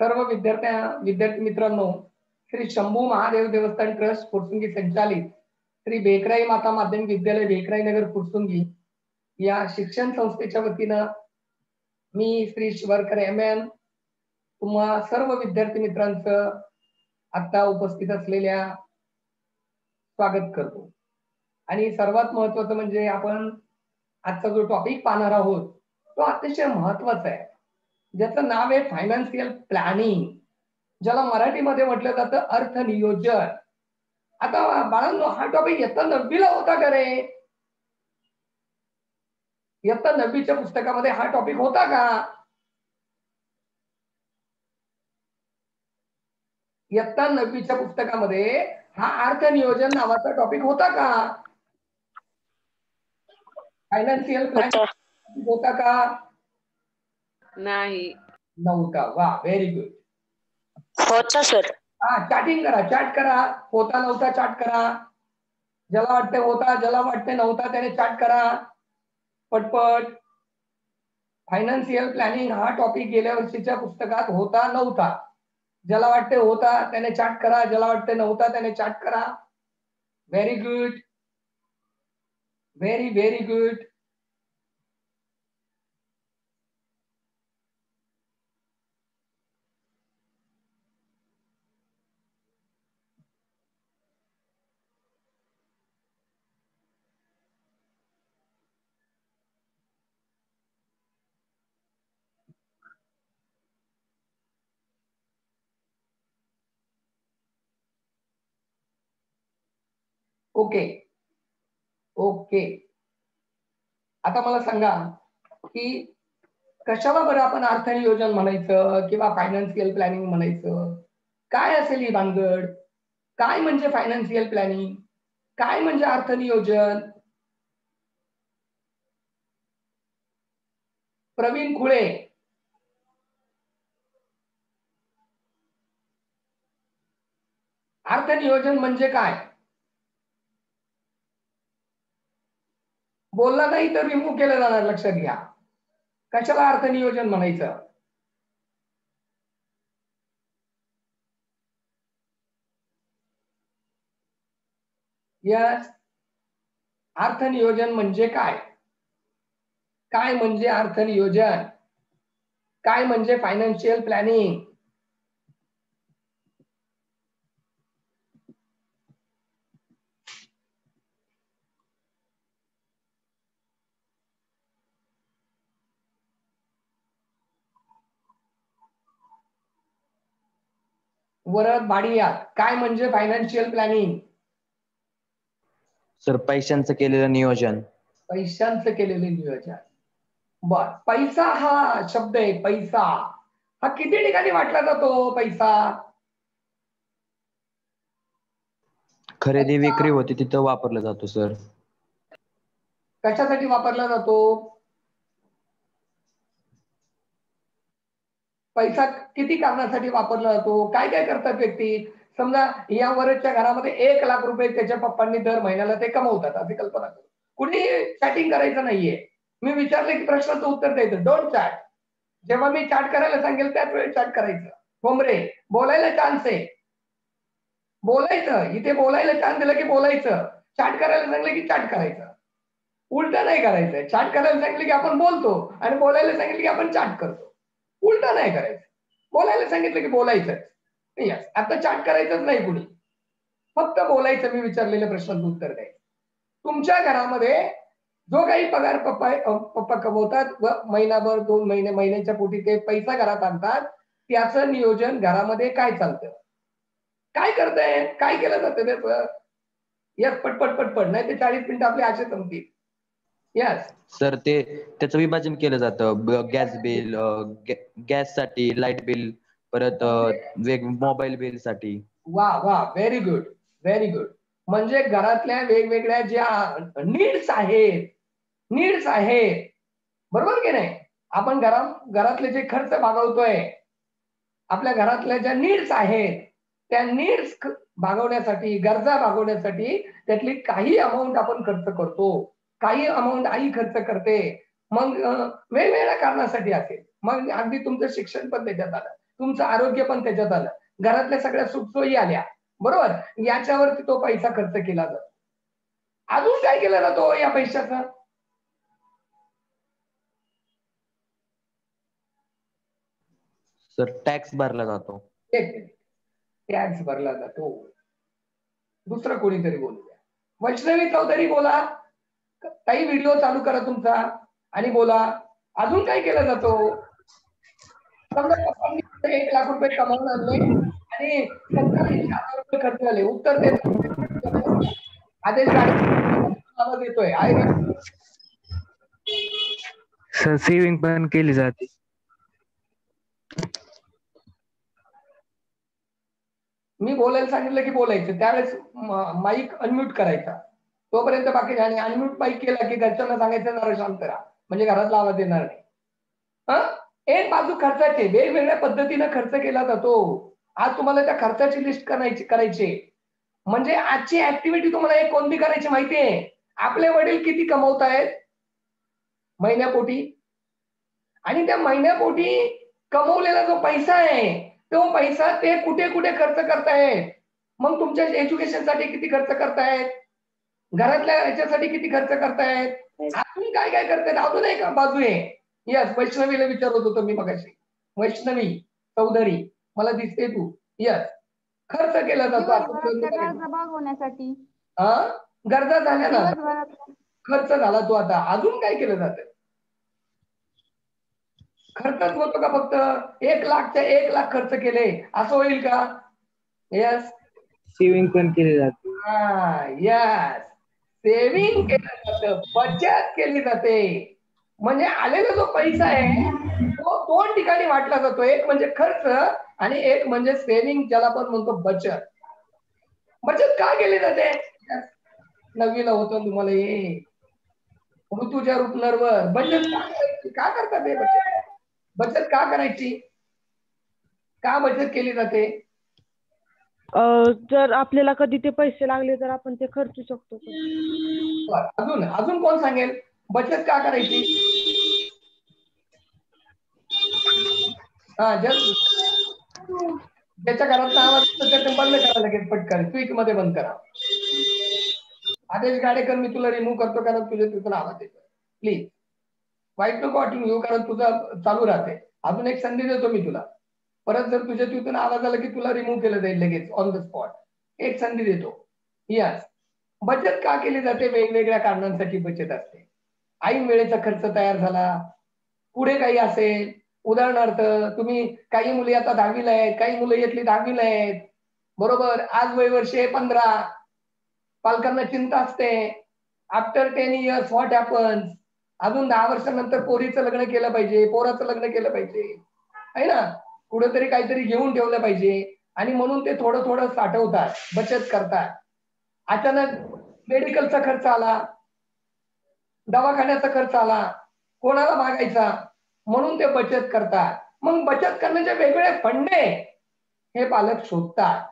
सर्व विद्यार्थ्या विद्यार्थी मित्रांनो श्री शंभू महादेव देवस्थान ट्रस्ट फुरसुंगी संचालित श्री बेकराई माता माध्यमिक विद्यालय बेकराई नगर फुरसुंगी या शिक्षण संस्थेच्या वतीनं मी श्री शिवरकर एम एन तुम्हा सर्व विद्यार्थी मित्रांचं आता उपस्थित असलेल्या स्वागत करतो. आणि सर्वात महत्वाचं म्हणजे आपण आजचा जो टॉपिक पाहणार आहोत तो अतिशय महत्त्वाचा आहे. ज्याचं नाव आहे फायनान्शियल प्लॅनिंग ज्याला मराठीमध्ये म्हटलं जातं अर्थ नियोजन आता बाळांनो हा टॉपिक इयत्ता नववीला होता का रे? इयत्ता नववीच्या पुस्तकामध्ये हा टॉपिक होता का? इयत्ता नववीच्या पुस्तकामध्ये हा अर्थ नियोजन नावाचा टॉपिक होता का? फायनान्शियल प्लॅनिंग होता का? नाही. नव्हता. वा व्हेरी गुड होता सर हा चॅटिंग करा चॅट करा. होता नव्हता चॅट करा. ज्याला वाटते होता ज्याला वाटते नव्हता त्याने चॅट करा. पटपट. फायनान्शियल प्लॅनिंग हा टॉपिक गेल्या वर्षीच्या पुस्तकात होता नव्हता. ज्याला वाटते होता त्याने चॅट करा. ज्याला वाटते नव्हता त्याने चॅट करा. Very good very very good okay. Okay. आता मला सांगा की कशाला बरं आपण अर्थ नियोजन म्हणायचं किंवा फायनान्शियल प्लॅनिंग म्हणायचं? काय असेल ही भानगड? काय म्हणजे फायनान्शियल प्लॅनिंग काय म्हणजे अर्थ नियोजन? प्रवीण खुळे. अर्थ नियोजन म्हणजे काय? बोलला नाही तर रिमूव्ह केलं जाणार लक्षात घ्या. कशाला अर्थ नियोजन म्हणायचं? यस अर्थ नियोजन म्हणजे काय? काय म्हणजे अर्थ नियोजन? काय म्हणजे फायनान्शियल प्लॅनिंग वरद बाडियात काय म्हणजे फायनान्शियल प्लॅनिंग सर पैशांचं केलेलं नियोजन. पैशांचं केलेले नियोजन. बर पैसा हा शब्द आहे पैसा. हा किती ठिकाणी वाटला जातो पैसा? खरेदी विक्री होती तिथं वापरला जातो सर. कशासाठी वापरला जातो? पैसा किती कारणासाठी वापरला जातो? काय काय करतात व्यक्ती? समजा या वरच्या घरामध्ये एक लाख रुपये त्याच्या पप्पांनी दर महिन्याला ते कमवतात अशी कल्पना करू. कुणी चॅटिंग करायचं नाहीये. मी विचारले की प्रश्नाचं उत्तर द्यायचं. डोंट चॅट जेव्हा मी चॅट करायला सांगेल त्याच वेळी चॅट करायचं. होमरे बोलायला चान्स आहे. बोलायचं. इथे बोलायला चान्स दिला की बोलायचं. चॅट करायला सांगलं की चॅट करायचं. उलट नाही करायचं चॅट करायला सांगितलं की आपण बोलतो आणि बोलायला सांगितलं की आपण चॅट करतो. उलट नाही करायचं. बोलायला सांगितलं की बोलायचं यस आता चाट करायचंच नाही कुणी. फक्त बोलायचं मी विचारलेल्या प्रश्नांचं उत्तर द्यायचं. तुमच्या घरामध्ये जो काही पगार पप्पा पप्पा कमवतात व महिनाभर दोन महिने महिन्याच्या पोटी ते पैसा घरात आणतात त्याचं नियोजन घरामध्ये काय चालतं? काय करताय? काय केलं जातं त्याचं? यस पटपट पटपट. नाही ते चाळीस मिनिटं आपले असे संपतील. सर ते त्याचं विभाजन केलं जातं. गॅस बिल गॅससाठी लाइट बिल परत वेग मोबाईल बिलसाठी वा वा. व्हेरी गुड व्हेरी गुड म्हणजे घरातल्या वेगवेगळ्या ज्या नीड्स आहेत नीड्स आहेत. बरोबर की नाही? आपण घरा घरातले जे खर्च भागवतोय आपल्या घरातल्या ज्या नीड्स आहेत त्या नीड्स भागवण्यासाठी गरजा भागवण्यासाठी त्यातली काही अमाऊंट आपण खर्च करतो. काही अमाऊंट आई खर्च करते. मग वेगवेगळ्या कारणासाठी असेल. मग अगदी तुमचं शिक्षण पण त्याच्यात आलं. तुमचं आरोग्य पण त्याच्यात आलं. घरातल्या सगळ्या सुखसोयी आल्या. बरोबर? याच्यावरती तो पैसा खर्च केला जातो. अजून काय केलं जातो या पैशाचा? सर टॅक्स भरला जातो. टॅक्स भरला जातो. दुसरं कोणीतरी बोलू द्या. वैष्णवी चौधरी बोला. काही व्हिडिओ चालू करा तुमचा आणि बोला. अजून काय केला जातो? समजा एक लाख रुपये कमावून आणले आणि सत्तावीस हजार रुपये खर्च झाले. उत्तर देत आदेश का? सर सेविंग पण केली जाते. मी बोलायला सांगितलं की बोलायचं. त्यावेळेस माईक अनम्यूट करायचा. तोपर्यंत बाकी आणि अनम्यूट माईक केला की घरच्यांना सांगायचं नार शांत राहा. म्हणजे घरातला आवाज येणार नाही. हा? एक बाजू खर्चाचे वेगवेगळ्या पद्धतीनं खर्च केला जातो. आज तुम्हाला त्या खर्चाची लिस्ट करायची करायची. म्हणजे आजची ऍक्टिव्हिटी तुम्हाला एक कोणती करायची माहिती आहे? आपले वडील किती कमवत आहेत महिन्यापोटी. आणि त्या महिन्यापोटी कमवलेला जो पैसा आहे तो पैसा ते कुठे कुठे खर्च करतायत? मग तुमच्या एज्युकेशनसाठी किती खर्च करतायत? घरातल्या याच्यासाठी किती खर्च करतायत? अजून काय काय करतायत? अजून एक बाजू आहे यस वैष्णवीला विचारत होतो मी मगाशी. वैष्णवी चौधरी मला दिसते तू. यस खर्च केला जातो. हा? गरजा झाल्या ना. खर्च झाला तो आता. अजून काय केलं जात खर्चच होतो का फक्त? एक लाखच्या एक लाख खर्च केले. असं होईल का? यस सेविंग पण केली जाते. हा यस सेविंग केलं जातं बचत केली जाते. म्हणजे आलेला जो पैसा आहे तो दोन ठिकाणी वाटला जातो. एक म्हणजे खर्च आणि एक म्हणजे सेविंग ज्याला आपण म्हणतो बचत. बचत का केली जाते? नववीला होतो तुम्हाला हे. ऋतूच्या रुपनरवर. बचत का करायची? का करतात हे बचत? बचत का करायची? का बचत केली जाते? जर आपल्याला कधी ते पैसे लागले तर आपण ते खर्चू शकतो. अजून अजून कोण सांगेल? बचत का करायची? हा जर ज्याच्या घरात आवाज बंद करा लगेच पटकन. क्विकमध्ये बंद करा. आदेश गाडेकर मी तुला रिमूव्ह करतो कारण तुझ्या तुझा आवाज येतो प्लीज वाईट नको वाटून घेऊ कारण तुझं चालू राहते. अजून एक संधी देतो मी तुला. परत जर तुझ्या तिथून आवाज आला की तुला रिमूव्ह केलं जाईल लगेच ऑन द स्पॉट एक संधी देतो. यस बचत का केली जाते? वेगवेगळ्या कारणांसाठी बचत असते. ऐन वेळेचा खर्च तयार झाला. पुढे काही असेल. उदाहरणार्थ तुम्ही काही मुली आता दहावीला आहेत काही मुलं येतली दहावीला आहेत. बरोबर? आज वय वर्ष पंधरा. पालकांना चिंता असते. After ten years what happens अजून दहा वर्षानंतर पोरीचं लग्न केलं पाहिजे पोराचं लग्न केलं पाहिजे. आहे ना? कुठेतरी काहीतरी घेऊन ठेवलं पाहिजे. आणि म्हणून ते थोडं थोडं साठवतात बचत करतात. अचानक मेडिकलचा खर्च आला. दवाखान्याचा खर्च आला. कोणाला मागायचा? म्हणून ते बचत करतात. मग बचत करण्याचे वेगवेगळे फंडे हे पालक शोधतात.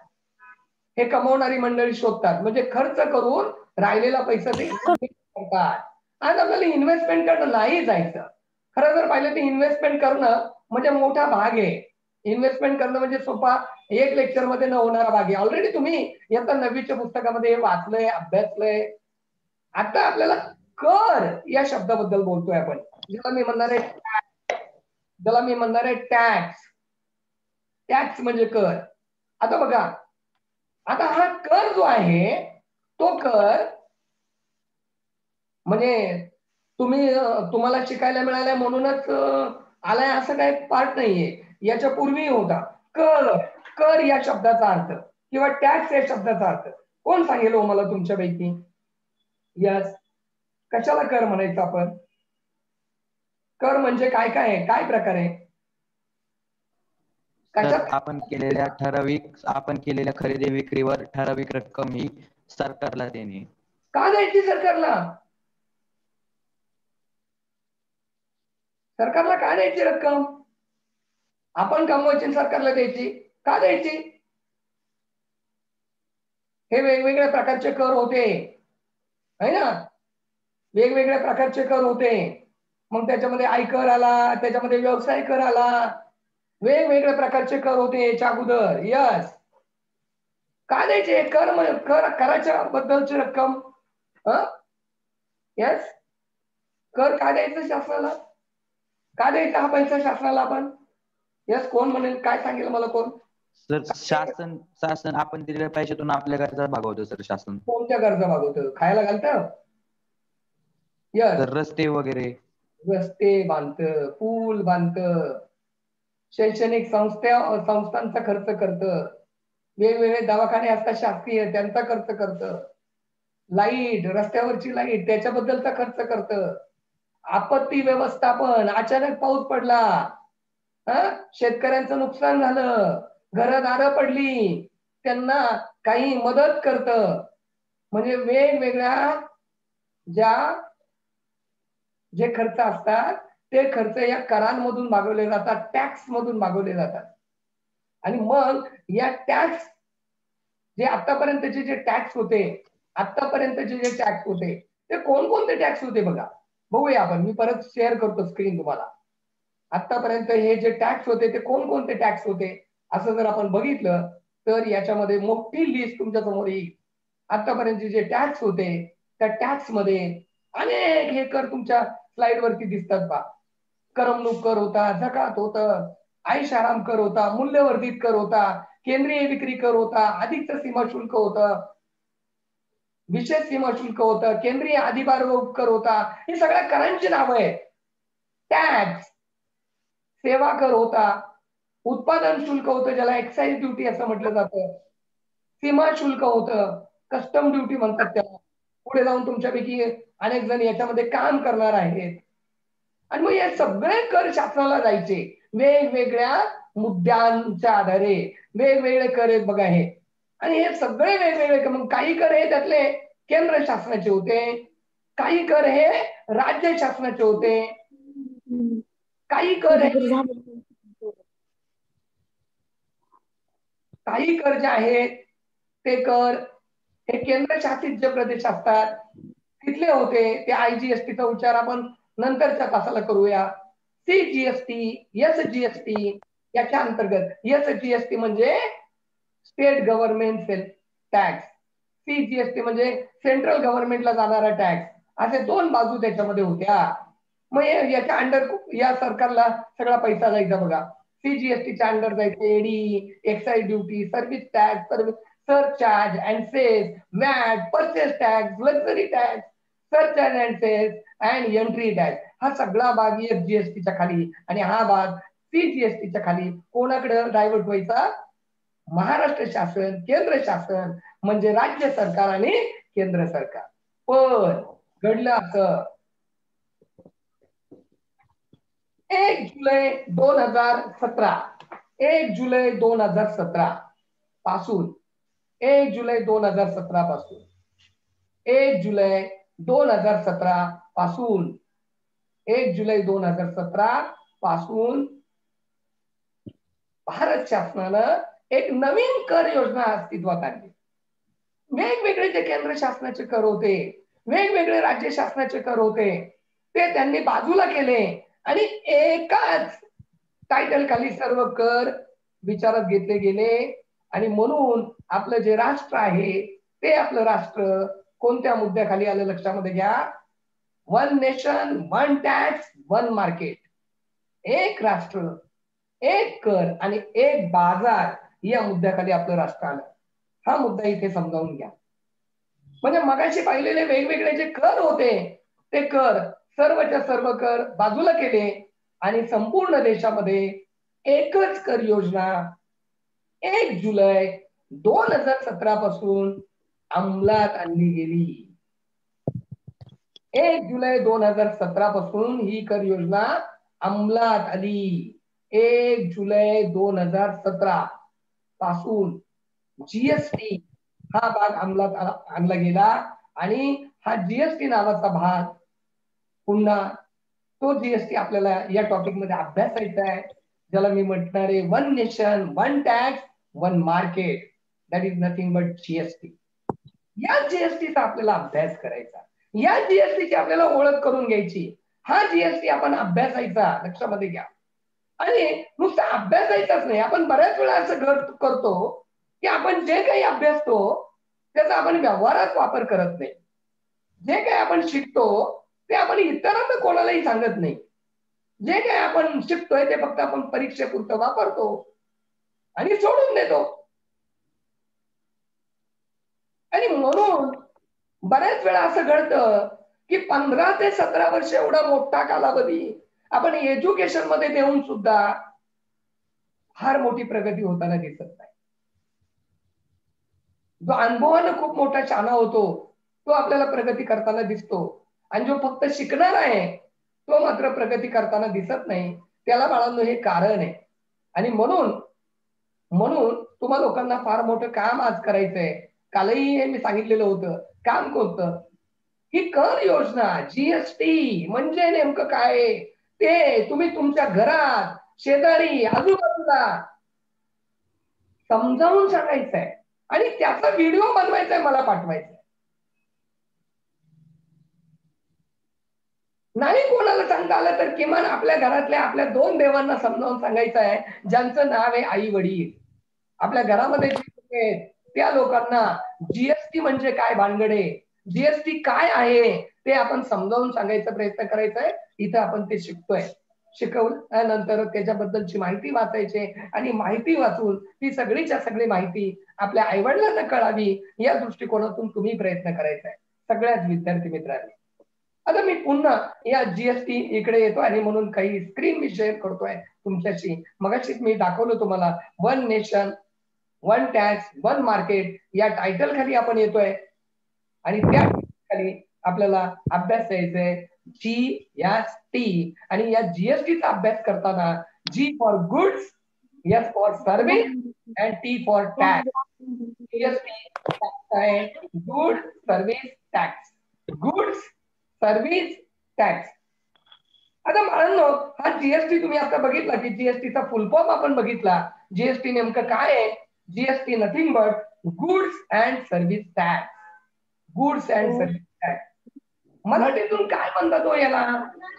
हे कमवणारी मंडळी शोधतात. म्हणजे खर्च करून राहिलेला पैसा ते करतात. आज आपल्याला इन्व्हेस्टमेंट करणं नाही जायचं. खरं जर पाहिलं तर इन्व्हेस्टमेंट करणं म्हणजे मोठा भाग आहे. इन्व्हेस्टमेंट करणं म्हणजे सोपा एक लेक्चरमध्ये न होणारा भाग आहे ऑलरेडी तुम्ही येत्या नववीच्या पुस्तकामध्ये वाचलंय अभ्यासलंय. आता आपल्याला कर या शब्दाबद्दल बोलतोय आपण. ज्याला मी म्हणणार आहे ज्याला मी म्हणणार आहे टॅक्स टॅक्स म्हणजे कर. आता बघा. आता हा कर जो आहे तो कर म्हणजे तुम्ही तुम्हाला शिकायला मिळालाय म्हणूनच आलाय असं काही पार्ट नाहीये. याच्या पूर्वी होता. कर कर या शब्दाचा अर्थ. किंवा टॅक्स या शब्दाचा अर्थ. कोण सांगेल हो मला तुमच्यापैकी? यस. कशाला कर म्हणायचं आपण? कर म्हणजे काय काय आहे? काय प्रकार आहे? आपण केलेल्या ठराविक आपण केलेल्या खरेदी विक्रीवर ठराविक रक्कम ही सरकारला देणे. का द्यायची सरकारला? सरकारला का द्यायची रक्कम? आपण कमवायची सरकारला द्यायची. का द्यायची? हे वेगवेगळ्या प्रकारचे कर होते. है ना? वेगवेगळ्या प्रकारचे कर होते. मग त्याच्यामध्ये आयकर आला त्याच्यामध्ये व्यवसाय कर आला. वेगवेगळ्या प्रकारचे कर होते याच्या अगोदर. यस का द्यायचे? कर कर कराच्या बद्दलची रक्कम. यस कर का द्यायचं शासनाला? का द्यायचा हा पैसा शासनाला आपण? यस कोण म्हणेल? काय सांगेल मला कोण? सर शासन शासन आपण दिलेल्या पैशातून आपल्या गरजा भागवतो सर शासन. कोणत्या गरजा भागवतं? खायला घालतं? यस रस्ते वगैरे. रस्ते बांधतं पूल बांधतं. शैक्षणिक संस्था संस्थांचा खर्च करतं. वेगवेगळे दवाखाने असतात शासकीय त्यांचा खर्च करतं. लाइट रस्त्यावरची लाइट त्याच्याबद्दलचा खर्च करतं. आपत्ती व्यवस्थापन अचानक पाऊस पडला. हा? शेतकऱ्यांचं नुकसान झालं. घरदारं पडली. त्यांना काही मदत करतं. म्हणजे वेगवेगळ्या ज्या जे खर्च असतात ते खर्च या करांमधून मागवले जातात टॅक्स मधून मागवले जातात. आणि मग या टॅक्स जे आतापर्यंतचे जे टॅक्स होते आतापर्यंतचे जे टॅक्स होते ते कोणकोणते टॅक्स होते बघा. बघूया आपण. मी परत शेअर करतो स्क्रीन तुम्हाला. आतापर्यंत हे जे टॅक्स होते ते कोणकोणते टॅक्स होते असं जर आपण बघितलं तर याच्यामध्ये मोठी लिस्ट तुमच्यासमोर येईल. आतापर्यंत जे टॅक्स होते त्या टॅक्समध्ये अनेक हे कर तुमच्या स्लाइड वरती दिसतात बा. करमणूक कर होता जकात होत आयुष आराम कर होता मूल्यवर्धित कर होता केंद्रीय विक्री कर होता अधिकचं सीमा शुल्क होतं विशेष सीमा शुल्क होतं केंद्रीय अधिभार कर होता हे सगळ्या करांची नावं आहेत. टॅक्स सेवा कर होता. उत्पादन शुल्क होतं ज्याला एक्साइज ड्युटी असं म्हटलं जातं. सीमा शुल्क होतं. कस्टम ड्युटी म्हणतात त्याला. पुढे जाऊन तुमच्यापैकी अनेक जण याच्यामध्ये काम करणार आहेत. आणि मग हे सगळे कर शासनाला जायचे. वेगवेगळ्या मुद्द्यांच्या आधारे. वेगवेगळे कर आहेत बघा हे. आणि हे सगळे वेगवेगळे मग काही कर हे त्यातले केंद्र शासनाचे होते. काही कर हे राज्य शासनाचे होते. काही कर काही कर जे आहेत ते कर. हे केंद्रशासित जे प्रदेश असतात तिथले होते ते आय जीएसटीचा उच्चार आपण नंतरच्या तासाला करूया. सी जीएसटी एस जीएसटी याच्या अंतर्गत एस जीएसटी म्हणजे state government sale tax. C GST म्हणजे सेंट्रल गव्हर्नमेंटला जाणारा टॅक्स. असे दोन बाजू त्याच्यामध्ये होत्या. मग याच्या अंडर या सरकारला सगळा पैसा जायचा बघा. सीजीएसटीच्या अंडर जायचे ED excise duty service tax service surcharge and cess VAT purchase tax luxury tax surcharge and cess and entry tax हा सगळा भाग एसजीएसटीच्या खाली. आणि हा भाग सीजीएसटीच्या खाली. कोणाकडे डायव्हर्ट व्हायचा? महाराष्ट्र शासन केंद्र शासन म्हणजे राज्य सरकार आणि केंद्र सरकार. पण घडलं असं एक जुलै दोन हजार सतरा. एक जुलै दोन हजार सतरा पासून. एक जुलै दोन हजार सतरा पासून. एक जुलै दोन हजार सतरा पासून. एक जुलै दोन हजार सतरा पासून भारत शासनानं एक नवीन कर योजना अस्तित्वात आणली. वेगवेगळे जे केंद्र शासनाचे कर होते वेगवेगळे राज्य शासनाचे कर होते ते त्यांनी बाजूला केले. आणि एकाच टायटल खाली सर्व कर विचारात घेतले गेले. आणि म्हणून आपलं जे राष्ट्र आहे ते आपलं राष्ट्र कोणत्या मुद्द्याखाली आलं लक्षामध्ये घ्या? One nation one tax one market एक राष्ट्र एक कर आणि एक बाजार या मुद्द्याखाली आपलं राष्ट्र आलं. हा मुद्दा इथे समजावून घ्या. म्हणजे मगाशी पाहिलेले वेगवेगळे जे कर होते ते कर. सर्वच्या सर्व कर बाजूला केले आणि संपूर्ण देशामध्ये एकच कर योजना एक जुलै दोन हजार सतरा पासून अंमलात आणली गेली. एक जुलै दोन हजार सतरा पासून ही कर योजना अंमलात आली. एक जुलै दोन हजार सतरा पासून जीएसटी हा भाग अंमलात आणला गेला आणि हा जीएसटी नावाचा भाग पुन्हा तो जीएसटी आपल्याला या टॉपिकमध्ये अभ्यासायचा आहे ज्याला मी म्हटणारे one nation one tax one market that is nothing but GST या जीएसटीचा आपल्याला अभ्यास करायचा. या जीएसटीची आपल्याला ओळख करून घ्यायची. हा जीएसटी आपण अभ्यासायचा. लक्षामध्ये घ्या. आणि नुसतं अभ्यासायचाच नाही. आपण बऱ्याच वेळा असं घर करतो की आपण जे काही अभ्यासतो त्याचा आपण व्यवहारात वापर करत नाही. जे काही आपण शिकतो ते आपण इतरांना कोणालाही सांगत नाही. जे काय आपण शिकतोय ते फक्त आपण परीक्षेपुरतं वापरतो. आणि सोडून देतो. आणि म्हणून बऱ्याच वेळा असं घडतं की पंधरा ते सतरा वर्ष एवढा मोठा कालावधी आपण एज्युकेशनमध्ये देऊन सुद्धा फार मोठी प्रगती होताना दिसत नाही. जो अनुभवानं खूप मोठा शाना होतो तो आपल्याला प्रगती करताना दिसतो. आणि जो फक्त शिकणार आहे तो मात्र प्रगती करताना दिसत नाही. त्याला बाळांनो हे कारण आहे. आणि म्हणून म्हणून तुम्हा लोकांना फार मोठं काम आज करायचंय. कालही हे मी सांगितलेलं होतं. काम कोणतं? ही कर योजना जीएसटी म्हणजे नेमकं काय? ते तुम्ही तुमच्या घरात शेजारी आजूबाजूला समजावून सांगायचंय. आणि त्याचा व्हिडिओ बनवायचा आहे मला पाठवायचा नाही कोणाला सांगता आलं तर किमान आपल्या घरातल्या आपल्या दोन देवांना समजावून सांगायचं आहे ज्यांचं नाव आहे आई वडील. आपल्या घरामध्ये त्या लोकांना जीएसटी म्हणजे काय भानगडे? जीएसटी काय आहे? ते आपण समजावून सांगायचा प्रयत्न करायचा आहे. इथं आपण ते शिकतोय. शिकवल्यानंतर त्याच्याबद्दलची माहिती वाचायची आणि माहिती वाचून ती सगळीच्या सगळी माहिती आपल्या आईवडिलांना कळावी या दृष्टिकोनातून तुम्ही प्रयत्न करायचा आहे. सगळ्याच विद्यार्थी मित्रांनी. आता मी पुन्हा या जीएसटी इकडे येतो आणि म्हणून काही स्क्रीन मी शेअर करतोय तुमच्याशी. मगाशीच मी दाखवलं तुम्हाला one nation one tax one market या टायटल खाली आपण येतोय. आणि त्या खाली आपल्याला अभ्यास द्यायचंय जी एस टी आणि या जीएसटीचा अभ्यास करताना G for goods S for service and T for tax GST good service tax goods service tax आता बाळांनो हा जीएसटी तुम्ही आता बघितला की जीएसटीचा फुल फॉर्म आपण बघितला. जीएसटी नेमकं काय आहे? GST nothing but goods and service tax goods and service tax मराठीतून काय म्हणतात तो याला?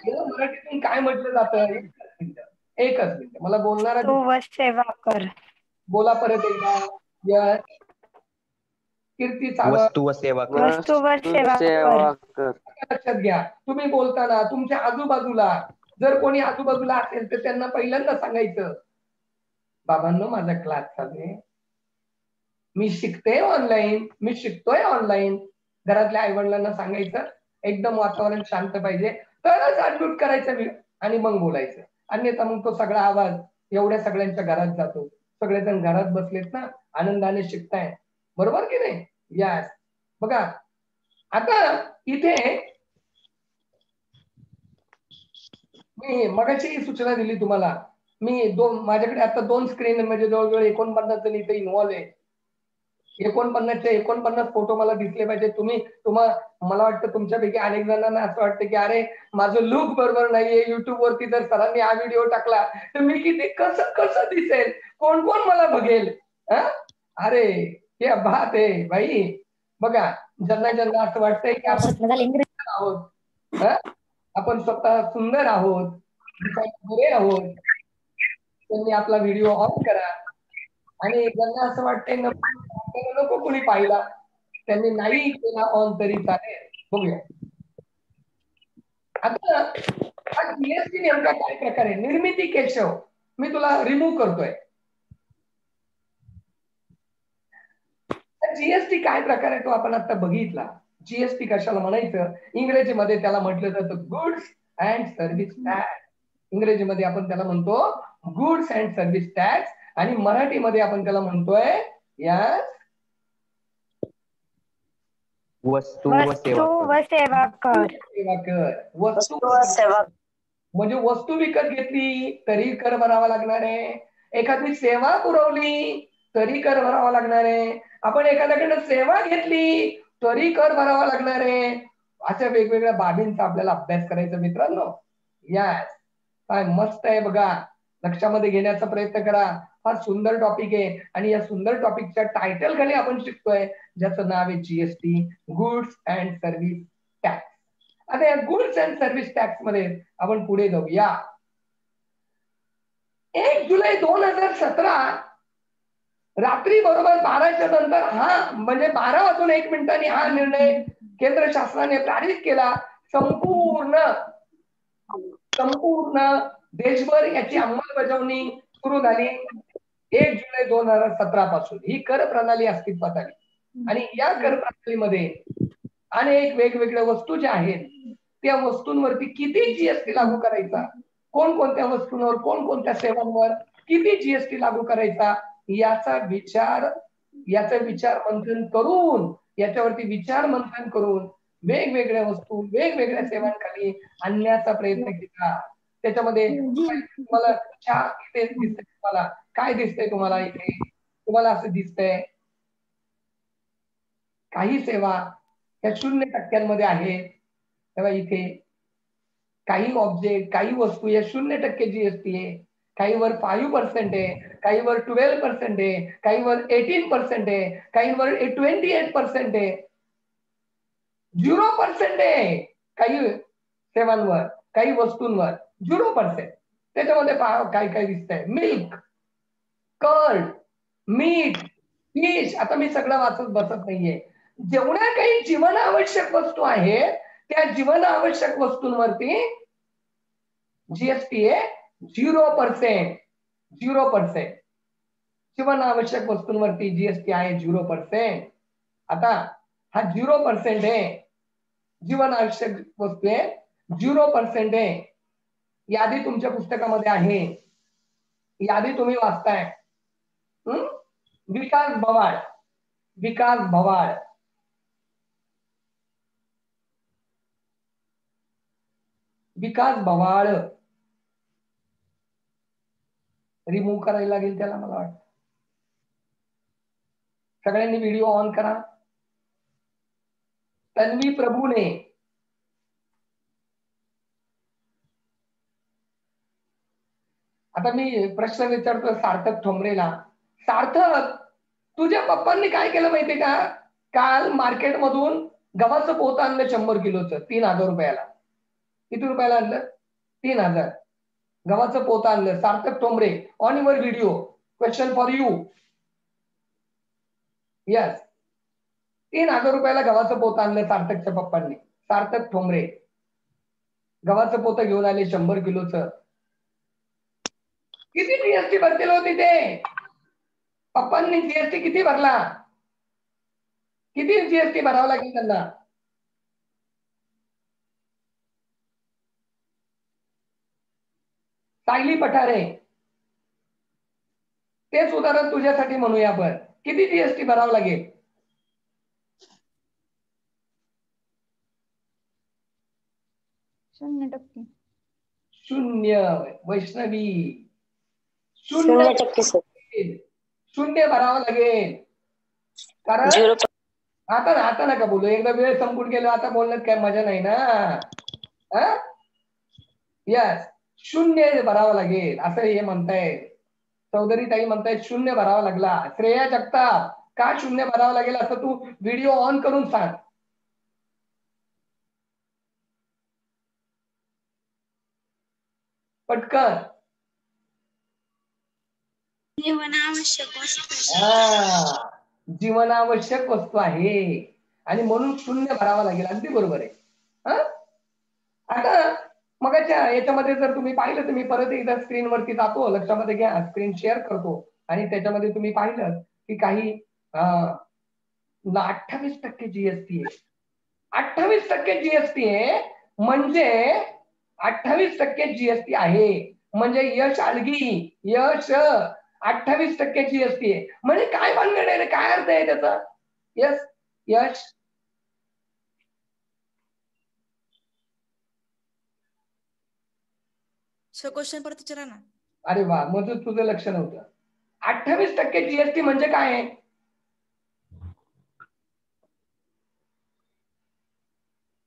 मराठीतून काय म्हटलं जातं? एकच मिनिट. मला बोलणारा बोला परत एकदा. कीर्ती वस्तू व सेवा कर. वस्तू व सेवा कर. लक्षात घ्या. तुम्ही बोलताना तुमच्या आजूबाजूला जर कोणी आजूबाजूला असेल तर त्यांना पहिल्यांदा सांगायचं बाबांनो माझा क्लास चालू आहे. मी शिकते ऑनलाईन मी शिकतोय ऑनलाईन घरातल्या आई वडिलांना सांगायचं एकदम वातावरण शांत पाहिजे. तरच अनम्यूट करायचं आणि मग बोलायचं. अन्यथा मग तो सगळा आवाज एवढ्या सगळ्यांच्या घरात जातो. सगळेजण घरात बसलेत ना आनंदाने शिकताय बरोबर की नाही? यास बघा आता इथे मी मगाची सूचना दिली तुम्हाला. मी दोन माझ्याकडे आता दोन स्क्रीन म्हणजे जवळजवळ एकोणपन्नास जण इथे इन्व्हॉल्व आहे. एकोणपन्नासच्या एकोणपन्नास फोटो मला दिसले पाहिजे तुम्ही तुम्हा मला वाटतं तुमच्यापैकी अनेक जणांना असं वाटतं की अरे माझं लुक बरोबर नाहीये. युट्यूब वरती जर सरांनी हा व्हिडिओ टाकला तर मी किती कसं कसं दिसेल? कोण कोण मला बघेल? अरे हे बात आहे भाई। बघा ज्यांना ज्यांना असं वाटतंय की आपण आहोत आपण स्वतः सुंदर आहोत बरे आहोत. त्यांनी आपला व्हिडिओ ऑन करा. आणि ज्यांना असं वाटतंय नको कोणी पाहिला. त्यांनी नाही केला ऑन तरी चालेल. बघूया. आता हा जीएसटी नेमका काय प्रकार आहे? निर्मिती केशव. मी तुला रिमूव्ह करतोय. जीएसटी काय प्रकार आहे तो आपण आता बघितला. जीएसटी कशाला म्हणायचं? इंग्रजीमध्ये त्याला म्हटलं जातं गुड्स अँड सर्व्हिस टॅक्स इंग्रजीमध्ये आपण त्याला म्हणतो गुड्स अँड सर्व्हिस टॅक्स आणि मराठीमध्ये आपण त्याला म्हणतोय यास वस्तू व सेवा कर. सेवा कर. वस्तू सेवा म्हणजे वस्तू विकत घेतली तरी कर भरावा लागणार आहे. एखादी सेवा पुरवली तरी कर भरावा लागणार आहे. आपण एखाद्याकडनं सेवा घेतली तरी कर भरावा लागणार आहे. अशा वेगवेगळ्या बाबींचा आपल्याला अभ्यास करायचा मित्रांनो. यस काय मस्त आहे बघा. लक्षामध्ये घेण्याचा प्रयत्न करा. फार सुंदर टॉपिक आहे. आणि या सुंदर टॉपिकच्या टायटल खाली आपण शिकतोय ज्याचं नाव आहे GST goods and service tax आता या गुड्स अँड सर्व्हिस टॅक्समध्ये आपण पुढे जाऊया. एक जुलै दोन हजार सतरा रात्री बरोबर बाराच्या नंतर हा म्हणजे बारा वाजून एक मिनिटांनी हा निर्णय केंद्र शासनाने पारित केला. संपूर्ण संपूर्ण देशभर याची अंमलबजावणी सुरू झाली. एक जुलै दोन हजार सतरा पासून. ही कर प्रणाली अस्तित्वात आली. आणि या कर प्रणालीमध्ये अनेक वेगवेगळ्या वस्तू ज्या आहेत त्या वस्तूंवरती किती जीएसटी लागू करायचा? कोणकोणत्या वस्तूंवर कोणकोणत्या सेवांवर किती जीएसटी लागू करायचा? याचा विचार याचा विचार मंथन करून याच्यावरती विचार मंथन करून वेगवेगळ्या वस्तू वेगवेगळ्या सेवांखाली आणण्याचा प्रयत्न केला. त्याच्यामध्ये तुम्हाला इथे दिसतंय तुम्हाला. काय दिसतंय तुम्हाला इथे? तुम्हाला असं दिसतंय? काही सेवा या शून्य टक्क्यांमध्ये आहेत. तेव्हा इथे काही ऑब्जेक्ट काही वस्तू या शून्य टक्के जीएसटी आहे. काहीवर फाईव्ह पर्सेंट आहे काहीवर ट्वेल्व पर्सेंट आहे काहीवर एटीन पर्सेंट आहे काहीवर ट्वेंटी एट पर्सेंट आहे. झिरो पर्सेंट आहे काही सेवांवर काही वस्तूंवर. झिरो पर्सेंट त्याच्यामध्ये काय काय दिसतंय. मिल्क कर्ड मीठ फिश आता मी सगळं वाचत बसत नाहीये. जेवढ्या काही जीवनावश्यक वस्तू आहेत त्या जीवनावश्यक वस्तूंवरती जीएसटी आहे झिरो पर्सेंट झिरो पर्सेंट. जीवनावश्यक वस्तूंवरती जीएसटी आहे झिरो पर्सेंट. आता हा झिरो पर्सेंट आहे. जीवन आवश्यक वस्तू आहे झिरो पर्सेंट आहे. यादी तुमच्या पुस्तकामध्ये आहे. यादी तुम्ही वाचताय. हम्म? विकास भवाळ विकास भवाळ विकास भवाळ रिमूव्ह करायला लागेल त्याला मला वाटतं. सगळ्यांनी व्हिडिओ ऑन करा. तन्वी प्रभूने आता मी प्रश्न विचारतो सार्थक ठोंबरेला. सार्थक तुझ्या पप्पांनी काय केलं माहितीये का? काल मार्केटमधून गव्हाचं पोत आणलं शंभर किलोचं तीन हजार रुपयाला. किती रुपयाला आणलं? तीन हजार. गव्हाचं पोत आणलं Sarthak Tombare on your video question for you yes तीन हजार रुपयाला गव्हाचं पोत आणलं सार्थकच्या पप्पांनी. सार्थक ठोंबरे. गव्हाचं पोत घेऊन आले शंभर किलोचं. किती जीएसटी भरतील होती ते पप्पांनी जीएसटी किती भरला? किती जीएसटी भरावा लागेल त्यांना? सायली पठारे. तेच उदाहरण तुझ्यासाठी म्हणूया आपण. किती जीएसटी भरावं लागेल? शून्य टक्के. शून्य वैष्णवी. शून्य शून्य टक्के शून्य भरावं लागेल. कारण आता आता नका बोलू. एकदा वेळ संपून गेलो आता बोलण्यात काय मजा नाही ना. यस शून्य भरावं लागेल असं हे म्हणताय चौधरी ताई म्हणतायत शून्य भरावा लागला. श्रेया जगताप का शून्य भरावं लागेल असं तू व्हिडिओ ऑन करून सांग. पटकन. जीवनावश्यक वस्तू हा जीवनावश्यक वस्तू आहे. आणि म्हणून शून्य भरावा लागेल अगदी बरोबर आहे. हा? आता मगाच्या याच्यामध्ये जर तुम्ही पाहिलं तर मी परत एकदा स्क्रीनवरती जातो लक्षामध्ये घ्या स्क्रीन शेअर करतो. आणि त्याच्यामध्ये तुम्ही पाहिलं की काही अठ्ठावीस टक्के जीएसटी आहे. अठ्ठावीस टक्के जीएसटी आहे म्हणजे अठ्ठावीस टक्के जीएसटी आहे. म्हणजे यश आलगी यश अठ्ठावीस टक्के जीएसटी आहे. म्हणजे काय भानगड आहे रे? काय अर्थ आहे त्याचा? यस यश क्वेश्चन परत विचारा ना. अरे वा मग तुझं लक्ष नव्हतं अठ्ठावीस टक्के जीएसटी म्हणजे काय आहे?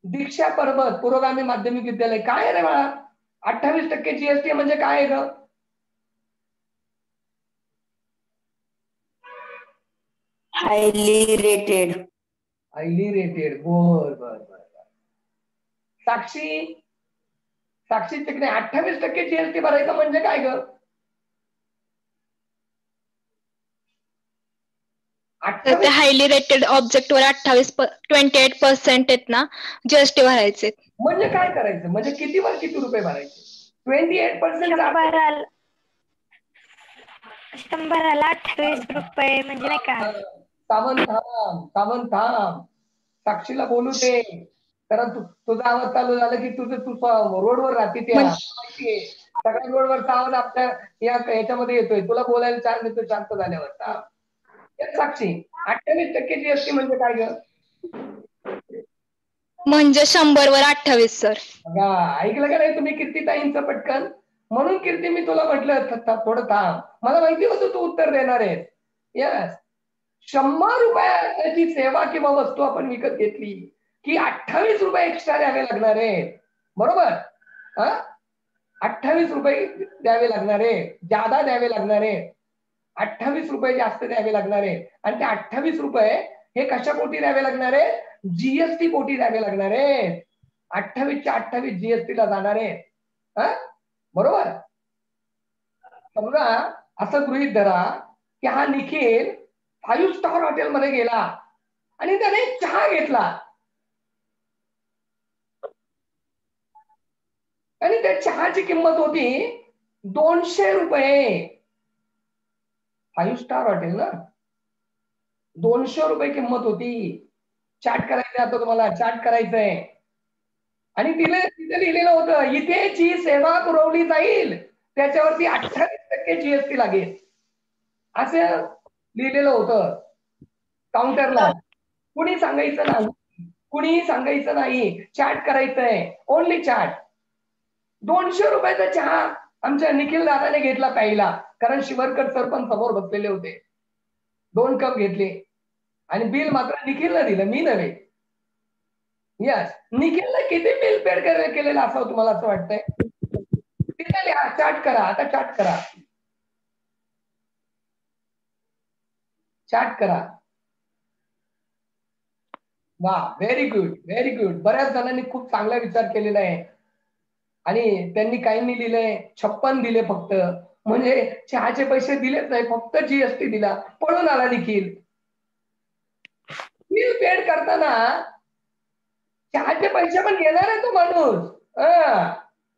दीक्षा पर्वत पुरोगामी माध्यमिक विद्यालय. काय आहे रे बाळा? अठ्ठावीस टक्के जीएसटी म्हणजे काय आहे ग? हायली रेटेड हायली रेटेड बर बर बर बर. साक्षी साक्षी तिकडे अठ्ठावीस टक्के जीएसटी भरायचं म्हणजे काय ग? ते हायली रेटेड ऑब्जेक्ट वर अठ्ठावीस ट्वेंटी एट पर्सेंट आहेत ना जीएसटी भरायचे. म्हणजे काय करायचं? म्हणजे किती वर किती रुपये भरायचे? ट्वेंटी एट पर्सेंट शंभराला अठ्ठावीस रुपये म्हणजे नाही का? सावंत थांब सावंत थांब. साक्षीला बोलू दे. कारण तु- तुझा आवाज चालू झाला की तुझं तू रोडवर राहते त्या. म्हण- माहितीये? सगळ्या रोडवरचा आवाज आपल्या या याच्यामध्ये येतोय. तुला बोलायला चान्स देतो शांत झाल्यावर. साक्षी. अठ्ठावीस टक्के जीएसटी म्हणजे काय ग? म्हणजे शंभर वर अठ्ठावीस सर. ऐकलं का नाही तुम्ही कीर्ती ताईंचं पटकन? म्हणून कीर्ती मी तुला म्हटलं थोडं थांब. मला माहिती होतं तू उत्तर देणार आहे यस शंभर रुपयाची सेवा किंवा वस्तू आपण विकत घेतली. की अठ्ठावीस रुपये एक्स्ट्रा द्यावे लागणार आहे बरोबर? हा? अठ्ठावीस रुपये द्यावे लागणार आहे जादा द्यावे लागणार आहे अठ्ठावीस रुपये जास्त द्यावे लागणार आहे आणि ते अठ्ठावीस रुपये हे कशा पोटी द्यावे लागणार आहे जीएसटी पोटी द्यावे लागणार आहे अठ्ठावीसच्या अठ्ठावीस जीएसटी ला जाणार आहे हा? बरोबर? समजा असं गृहित धरा की हा निखिल फाईव्ह स्टार हॉटेलमध्ये गेला आणि त्याने चहा घेतला आणि त्या चहाची किंमत होती दोनशे रुपये. फाईव्ह स्टार हॉटेल ना? दोनशे रुपये किंमत होती. चाट करायचं आता तुम्हाला चाट करायचंय. आणि तिने तिथे लिहिलेलं होतं इथे जी सेवा पुरवली जाईल त्याच्यावरती अठ्ठावीस टक्के जीएसटी लागेल. असं लिहिलेलं होतं. काउंटरला कुणी सांगायचं नाही. कुणीही सांगायचं नाही. चॅट करायचंय. ओनली चॅट दोनशे रुपयाचा चहा आमच्या निखिल दादाने घेतला प्यायला. कारण शिवरकर सर पण समोर बसलेले होते. दोन कप घेतले. आणि बिल मात्र निखिलला दिलं मी नव्हे. यस निखिलला किती बिल पेड केलेलं असं तुम्हाला असं वाटतंय? तिथे लिहा चाट करा आता चाट करा. चाट करा. वा व्हेरी गुड व्हेरी गुड बऱ्याच जणांनी खूप चांगला विचार केलेला आहे. आणि त्यांनी काहींनी लिहिलंय. छप्पन दिले फक्त. म्हणजे चहाचे पैसे दिलेच नाही. फक्त जीएसटी दिला. पळून आला देखील बिल पेड करताना चहाचे पैसे पण घेणार आहे तो माणूस.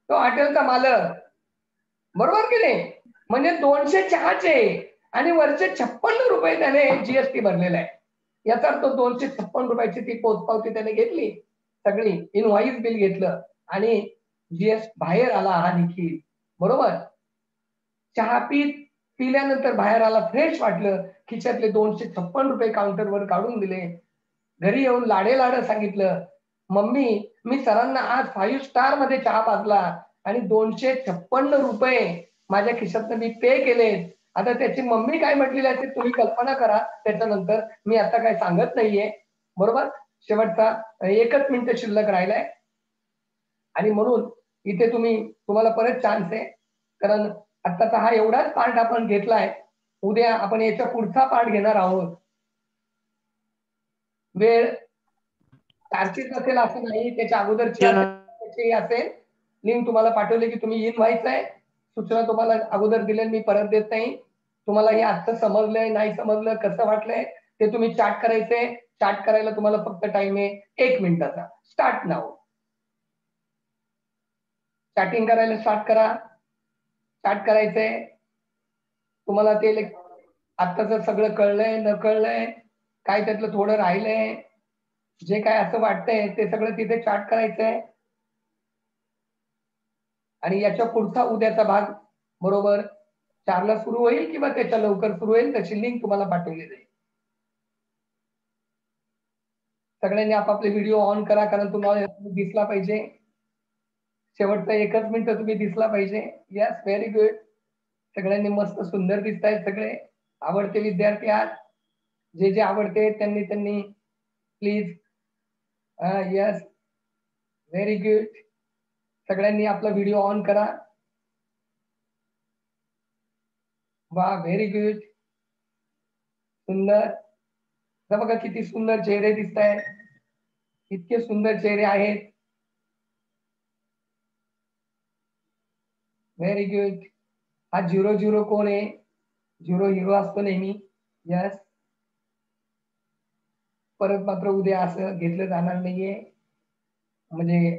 तो हॉटेलचा मालक. बरोबर की नाही? म्हणजे दोनशे चहाचे आणि वरचे छप्पन्न रुपये त्याने जीएसटी भरलेला आहे. याचा अर्थ दोनशे छप्पन रुपयाची ती पोचपावती त्याने घेतली. सगळी. इनव्हॉइस बिल घेतलं. आणि जीएस बाहेर आला हा निखिल बरोबर? चहा पीत पिल्यानंतर बाहेर आला फ्रेश वाटलं. खिशातले दोनशे छप्पन रुपये काउंटरवर काढून दिले. घरी येऊन लाडे लाड सांगितलं मम्मी मी सरांना आज फाईव्ह स्टारमध्ये चहा पाजला आणि दोनशे छप्पन्न रुपये माझ्या खिशातनं मी पे केले आता त्याची मम्मी काय म्हटलेली असेल तुम्ही कल्पना करा. त्याच्यानंतर मी आता काय सांगत नाहीये. बरोबर? शेवटचा एकच मिनिट शिल्लक राहिलाय. आणि म्हणून इथे तुम्ही तुम्हाला परत चान्स आहे. कारण आत्ताचा हा एवढाच पार्ट आपण घेतलाय उद्या आपण याच्या पुढचा पार्ट घेणार आहोत. वेळ तारखेच असेल असं नाही त्याच्या अगोदरची असेल. लिंक तुम्हाला पाठवली की तुम्ही इन व्हायचंय. सूचना तुम्हाला अगोदर दिल्या मी परत देत नाही. तुम्हाला हे आजचं समजलंय नाही समजलं कसं वाटलंय ते तुम्ही चाट करायचंय. चाट करायला तुम्हाला फक्त टाइम आहे एक मिनिटाचा. स्टार्ट नाव चॅटिंग करायला स्टार्ट करा. स्टार्ट करायचंय. तुम्हाला ते आत्ताच सगळं कळलंय न कळलंय काय त्यातलं थोडं राहिलंय जे काय असं वाटतंय ते सगळं तिथे चार्ट करायचंय. आणि याच्या पुढचा उद्याचा भाग बरोबर चारला सुरू होईल किंवा त्याच्या लवकर सुरू होईल त्याची लिंक तुम्हाला पाठवली जाईल. सगळ्यांनी आपापले व्हिडिओ ऑन करा कारण तुम्हाला दिसला पाहिजे. शेवटचा एकच मिनिट तुम्ही दिसला पाहिजे. यस व्हेरी गुड सगळ्यांनी मस्त सुंदर दिसत आहेत सगळे. आवडते विद्यार्थी आहात जे जे आवडते त्यांनी त्यांनी प्लीज यस व्हेरी गुड सगळ्यांनी आपला व्हिडिओ ऑन करा. वा व्हेरी गुड सुंदर. बघा किती सुंदर चेहरे दिसत आहेत इतके सुंदर चेहरे आहेत. व्हेरी गुड हा झिरो झिरो कोण आहे? झिरो हिरो असतो नेहमी. यस परत मात्र उद्या असं घेतलं जाणार नाहीये. म्हणजे